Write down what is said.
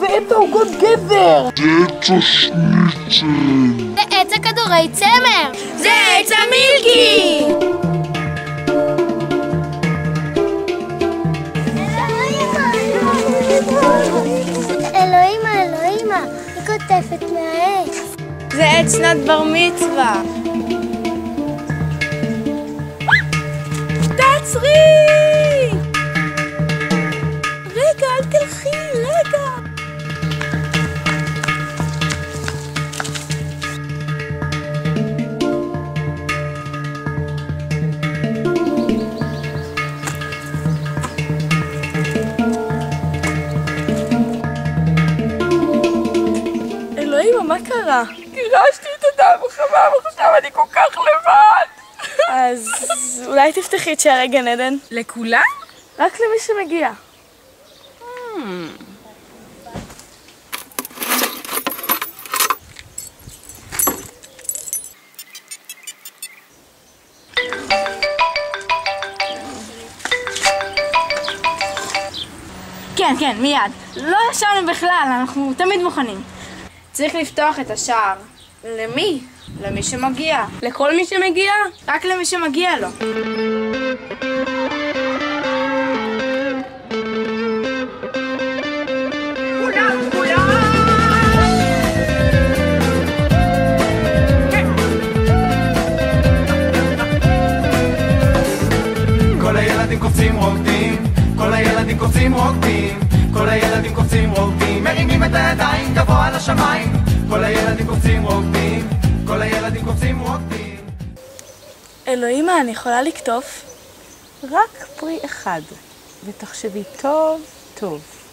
ואמצע עוגות גזר! זה עץ הכדורי צמר! זה עץ המילקי! אלוהימה, אלוהימה, היא קוטפת מהעץ. זה עץ שנת בר מצווה. תעצרי! קרה? גירשתי את אדם החמם, עכשיו אני כל כך לבד! אז אולי תפתחי את שערי גן עדן? לכולם? רק למי שמגיע. כן, כן, מיד. לא ישבנו בכלל, אנחנו תמיד מוכנים. צריך לפתוח את השער. למי? למי שמגיע. לכל מי שמגיע? רק למי שמגיע לו. כל הילדים קופצים רוקדים, כל הילדים קופצים רוקדים, מרימים את הידיים גבוה לשמיים, כל הילדים קופצים רוקדים, כל הילדים קופצים רוקדים. אלוהימה, אני יכולה לקטוף? רק פרי אחד, ותחשבי טוב טוב.